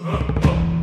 Huh, huh.